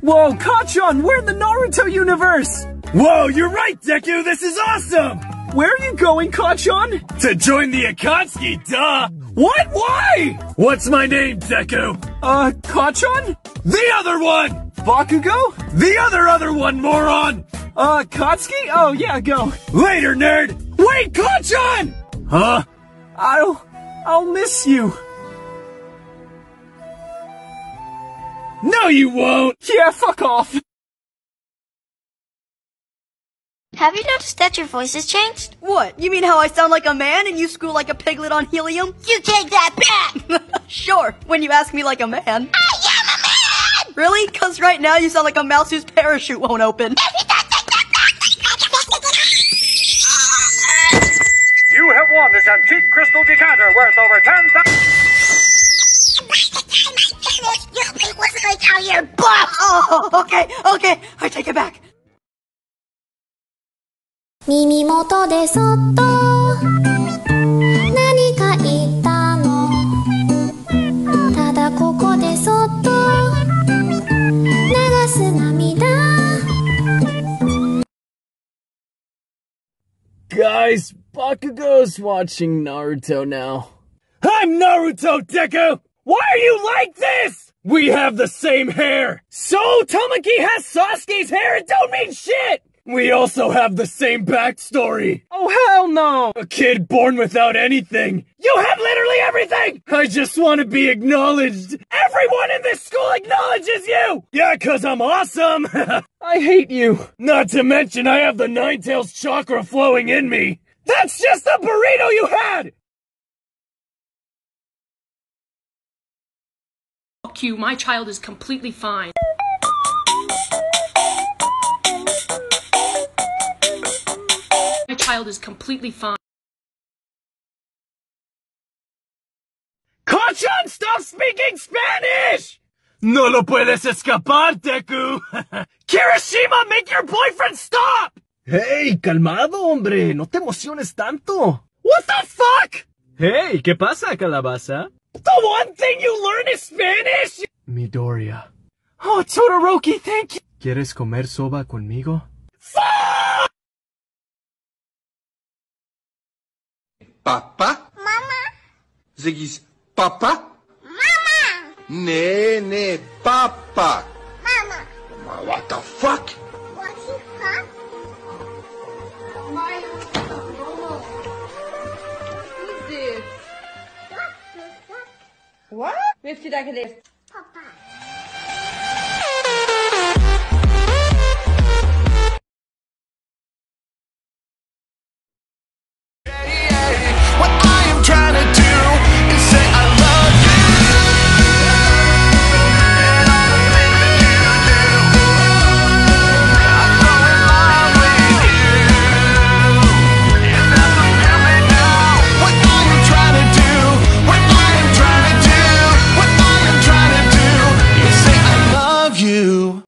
Whoa, Kacchan, we're in the Naruto universe! Whoa, you're right, Deku, this is awesome! Where are you going, Kacchan? To join the Akatsuki, duh! What? Why? What's my name, Deku? Uh, Kacchan? The other one! Bakugo? The other other one, moron! Uh, Katsuki? Oh, yeah, go. Later, nerd! Wait, Kacchan! Huh? I'll... I'll miss you. No, you won't! Yeah, fuck off. Have you noticed that your voice has changed? What? You mean how I sound like a man and you school like a piglet on helium? You take that back! sure, when you ask me like a man. I am a man! Really? Cause right now you sound like a mouse whose parachute won't open. You have won this antique crystal decanter worth over 10,000. okay, okay, I take it back. 耳元でそっと何か言ったのただここでそっと流す涙 Guys, Bakugo's watching Naruto now. I'm Naruto, Deku! Why are you like this? We have the same hair! So Tamaki has Sasuke's hair, it don't mean shit! We also have the same backstory. Oh, hell no! A kid born without anything. You have literally everything! I just want to be acknowledged. Everyone in this school acknowledges you! Yeah, cause I'm awesome! I hate you. Not to mention I have the Nine Tails chakra flowing in me. That's just the burrito you had! Fuck you, my child is completely fine. My child is completely fine. Kacchan, stop speaking Spanish! No lo puedes escapar, Deku! Kirishima, make your boyfriend stop! Hey, calmado, hombre. No te emociones tanto. What the fuck? Hey, ¿qué pasa, calabaza? The one thing you learn is Spanish? Midoriya. Oh, Todoroki, thank you. ¿Quieres comer soba conmigo? Fuck! Papa? Mama? Zeg eens papa? Mama! Nee, nee, papa. Mama! What the fuck? Wat? Wie heeft je dat geleerd?